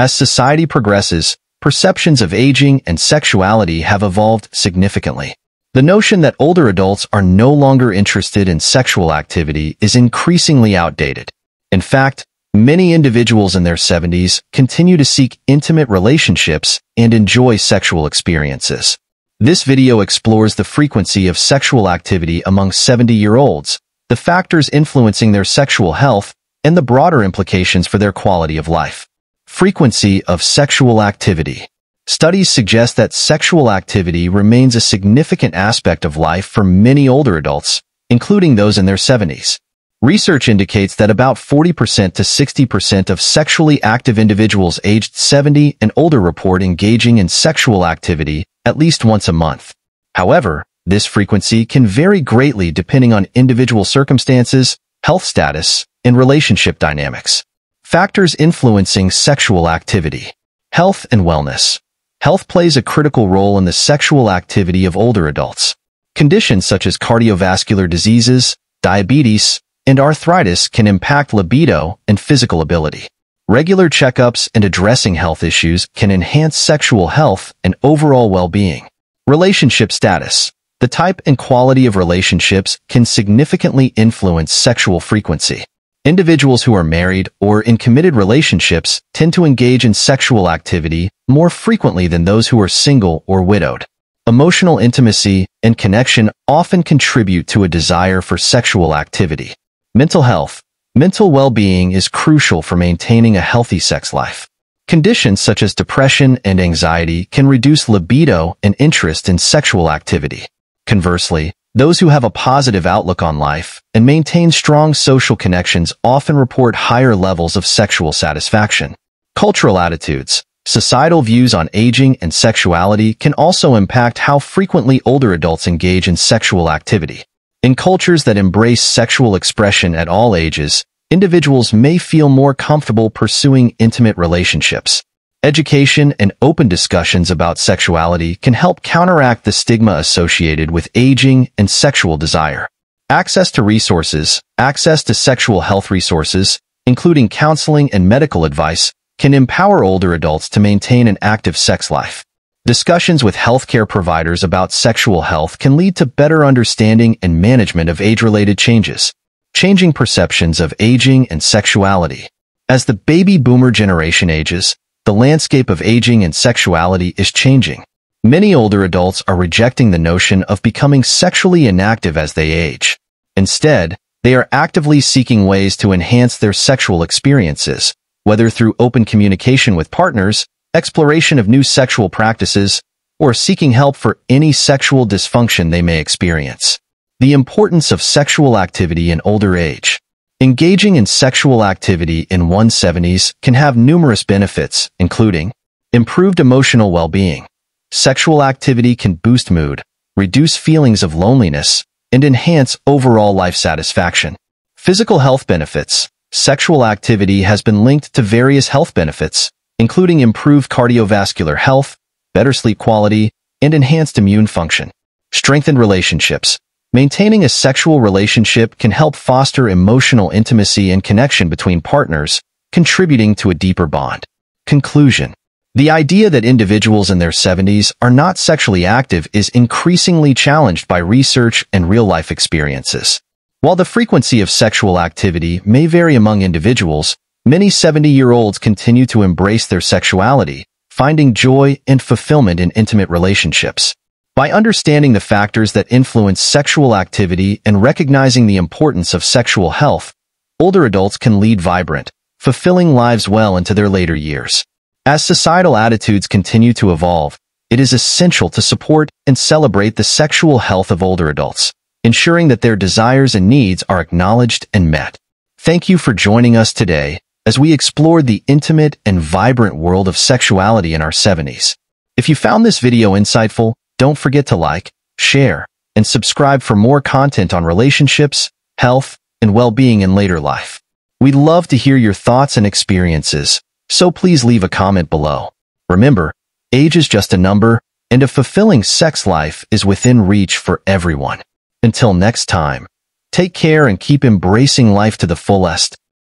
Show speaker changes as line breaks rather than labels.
As society progresses, perceptions of aging and sexuality have evolved significantly. The notion that older adults are no longer interested in sexual activity is increasingly outdated. In fact, many individuals in their 70s continue to seek intimate relationships and enjoy sexual experiences. This video explores the frequency of sexual activity among 70-year-olds, the factors influencing their sexual health, and the broader implications for their quality of life. Frequency of sexual activity. Studies suggest that sexual activity remains a significant aspect of life for many older adults, including those in their 70s. Research indicates that about 40% to 60% of sexually active individuals aged 70 and older report engaging in sexual activity at least once a month. However, this frequency can vary greatly depending on individual circumstances, health status, and relationship dynamics. Factors influencing sexual activity. Health and wellness. Health plays a critical role in the sexual activity of older adults. Conditions such as cardiovascular diseases, diabetes, and arthritis can impact libido and physical ability. Regular checkups and addressing health issues can enhance sexual health and overall well-being. Relationship status. The type and quality of relationships can significantly influence sexual frequency. Individuals who are married or in committed relationships tend to engage in sexual activity more frequently than those who are single or widowed. Emotional intimacy and connection often contribute to a desire for sexual activity. Mental health. Mental well-being is crucial for maintaining a healthy sex life. Conditions such as depression and anxiety can reduce libido and interest in sexual activity. Conversely, those who have a positive outlook on life and maintain strong social connections often report higher levels of sexual satisfaction. Cultural attitudes. Societal views on aging and sexuality can also impact how frequently older adults engage in sexual activity. In cultures that embrace sexual expression at all ages, individuals may feel more comfortable pursuing intimate relationships. Education and open discussions about sexuality can help counteract the stigma associated with aging and sexual desire. Access to resources, access to sexual health resources, including counseling and medical advice, can empower older adults to maintain an active sex life. Discussions with healthcare providers about sexual health can lead to better understanding and management of age-related changes, changing perceptions of aging and sexuality. As the baby boomer generation ages, the landscape of aging and sexuality is changing. Many older adults are rejecting the notion of becoming sexually inactive as they age. Instead, they are actively seeking ways to enhance their sexual experiences, whether through open communication with partners, exploration of new sexual practices, or seeking help for any sexual dysfunction they may experience. The importance of sexual activity in older age. Engaging in sexual activity in 170s can have numerous benefits, including improved emotional well-being. Sexual activity can boost mood, reduce feelings of loneliness, and enhance overall life satisfaction. Physical health benefits. Sexual activity has been linked to various health benefits, including improved cardiovascular health, better sleep quality, and enhanced immune function. Strengthened relationships. Maintaining a sexual relationship can help foster emotional intimacy and connection between partners, contributing to a deeper bond. Conclusion. The idea that individuals in their 70s are not sexually active is increasingly challenged by research and real-life experiences. While the frequency of sexual activity may vary among individuals, Many 70-year-olds continue to embrace their sexuality, finding joy and fulfillment in intimate relationships. By understanding the factors that influence sexual activity and recognizing the importance of sexual health, older adults can lead vibrant, fulfilling lives well into their later years. As societal attitudes continue to evolve, it is essential to support and celebrate the sexual health of older adults, ensuring that their desires and needs are acknowledged and met. Thank you for joining us today as we explored the intimate and vibrant world of sexuality in our 70s. If you found this video insightful, don't forget to like, share, and subscribe for more content on relationships, health, and well-being in later life. We'd love to hear your thoughts and experiences, so please leave a comment below. Remember, age is just a number, and a fulfilling sex life is within reach for everyone. Until next time, take care and keep embracing life to the fullest.